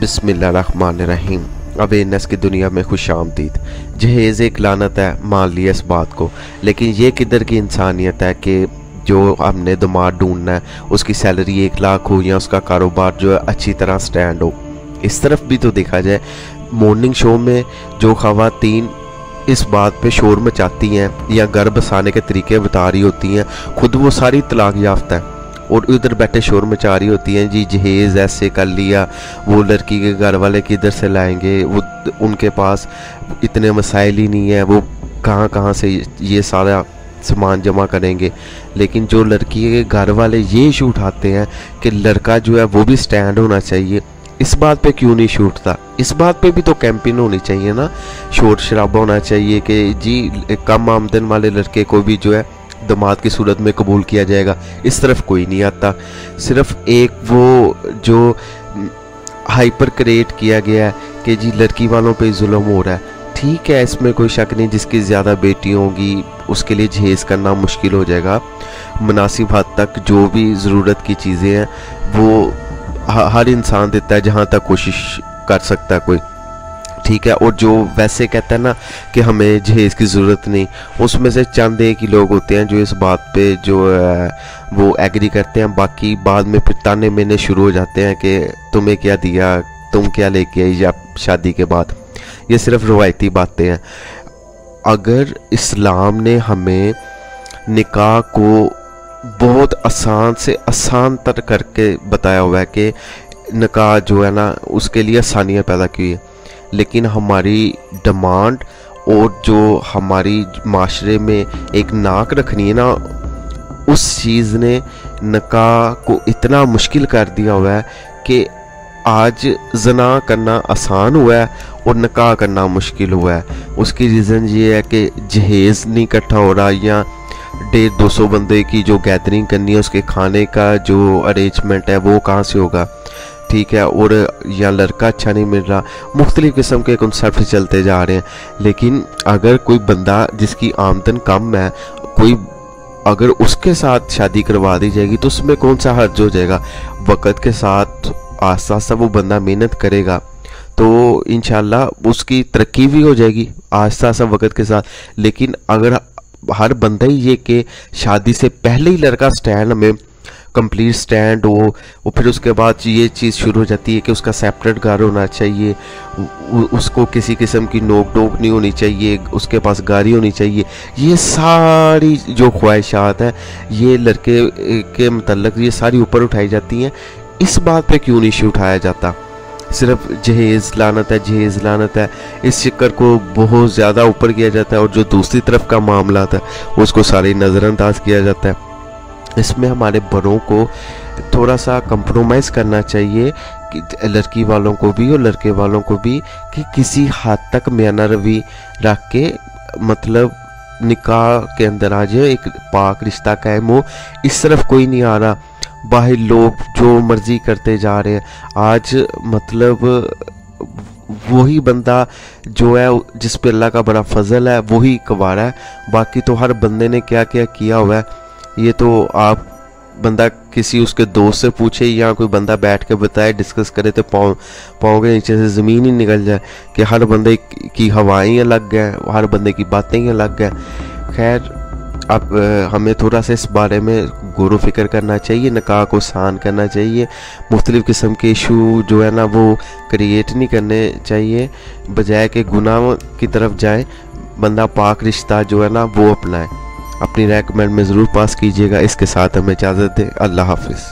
बिस्मिल्लाहिर्रहमानिर्रहीम। अवेयरनेस की दुनिया में खुश आमदीद। जहेज़ एक लानत है, मान लिया इस बात को। लेकिन ये किधर की इंसानियत है कि जो हमने दिमाग ढूंढना है, उसकी सैलरी एक लाख हो या उसका कारोबार जो है अच्छी तरह स्टैंड हो। इस तरफ़ भी तो देखा जाए मॉर्निंग शो में जो खातन इस बात पे शोर मचाती हैं या घर बसाने के तरीके बता रही होती हैं, खुद वो सारी तलाक याफ्ता है। और उधर बैठे शोर मचा रही होती हैं, जी जहेज़ ऐसे कर लिया, वो लड़की के घर वाले किधर से लाएँगे? वो उनके पास इतने मसाइल ही नहीं है, वो कहाँ कहाँ से ये सारा सामान जमा करेंगे? लेकिन जो लड़की के घर वाले ये इशू उठाते हैं कि लड़का जो है वो भी स्टैंड होना चाहिए। इस बात पे क्यों नहीं शूटता इस बात पे भी तो कैंपेन होनी चाहिए ना। शोर शराबा होना चाहिए कि जी कम आमदन वाले लड़के को भी जो है दमाद की सूरत में कबूल किया जाएगा। इस तरफ़ कोई नहीं आता। सिर्फ़ एक वो जो हाइपर क्रिएट किया गया है कि जी, लड़की वालों पे जुल्म हो रहा है। ठीक है, इसमें कोई शक नहीं, जिसकी ज़्यादा बेटी होगी, उसके लिए जहेज़ करना मुश्किल हो जाएगा। मुनासिब हद तक जो भी ज़रूरत की चीज़ें हैं, वो हर इंसान देता है जहाँ तक कोशिश कर सकता है कोई। ठीक है, और जो वैसे कहता है ना कि हमें जहेज़ की ज़रूरत नहीं, उसमें से चंद एक ही लोग होते हैं जो इस बात पे जो वो एग्री करते हैं। बाकी बाद में फिर ताने मेने शुरू हो जाते हैं कि तुम्हें क्या दिया, तुम क्या लेके आई या शादी के बाद। ये सिर्फ़ रवायती बातें हैं। अगर इस्लाम ने हमें निकाह को बहुत आसान से आसान तर करके बताया हुआ है कि निकाह जो है ना, उसके लिए आसानियाँ पैदा की हुई है। लेकिन हमारी डिमांड और जो हमारी माशरे में एक नाक रखनी है ना, उस चीज़ ने नका को इतना मुश्किल कर दिया हुआ है कि आज जना करना आसान हुआ है और नका करना मुश्किल हुआ है। उसकी रीज़न ये है कि जहेज़ नहीं इकट्ठा हो रहा या डेढ़ दो सौ बंदे की जो गैदरिंग करनी है, उसके खाने का जो अरेंजमेंट है, वो कहाँ से होगा? ठीक है, और या लड़का अच्छा नहीं मिल रहा। मुख्तलिफ़ किस्म के कंसेप्ट चलते जा रहे हैं। लेकिन अगर कोई बंदा जिसकी आमदन कम है, कोई अगर उसके साथ शादी करवा दी जाएगी तो उसमें कौन सा हर्ज हो जाएगा? वक़्त के साथ आस्ता आस्ता वो बंदा मेहनत करेगा तो इन उसकी तरक्की भी हो जाएगी आस्ता आस्ता वक़्त के साथ। लेकिन अगर हर बंदा ही ये कि शादी से पहले ही लड़का स्टैंड में कंप्लीट स्टैंड हो और फिर उसके बाद ये चीज़ शुरू हो जाती है कि उसका सेपरेट घर होना चाहिए। उसको किसी किस्म की नोक डोक नहीं होनी चाहिए, उसके पास गाड़ी होनी चाहिए। ये सारी जो ख्वाहिशात हैं, ये लड़के के मतलब ये सारी ऊपर उठाई जाती हैं। इस बात पे क्यों नहीं उठाया जाता? सिर्फ़ जहेज़ लानत है, जहेज़ लानत है। इस चक्कर को बहुत ज़्यादा ऊपर किया जाता है और जो दूसरी तरफ़ का मामला था, उसको सारी नज़रअंदाज किया जाता है। इसमें हमारे बड़ों को थोड़ा सा कंप्रोमाइज़ करना चाहिए कि लड़की वालों को भी और लड़के वालों को भी कि किसी हद तक म्याना रवि रख के मतलब निकाह के अंदर आ जाए, एक पाक रिश्ता कायम हो। इस तरफ़ कोई नहीं आ रहा। बाहर लोग जो मर्ज़ी करते जा रहे हैं। आज मतलब वही बंदा जो है, जिस पे अल्लाह का बड़ा फजल है, वही कबारा है। बाकी तो हर बंदे ने क्या क्या किया हुआ है। ये तो आप बंदा किसी उसके दोस्त से पूछे या कोई बंदा बैठ के बताए डिस्कस करे तो पाँव पाँव के नीचे से ज़मीन ही निकल जाए कि हर बंदे की हवाएँ अलग हैं, हर बंदे की बातें ही अलग हैं। खैर, अब हमें थोड़ा सा इस बारे में गौर फ़िक्र करना चाहिए, नकाह को सान करना चाहिए। मुख्तलिफ़ किस्म के इशू जो है ना, वो क्रिएट नहीं करने चाहिए। बजाय के गुनाह की तरफ़ जाए, बंदा पाक रिश्ता जो है ना, वो अपनाए। अपनी राय कमेंट में ज़रूर पास कीजिएगा। इसके साथ हमें इजाज़त दें। अल्लाह हाफिज़।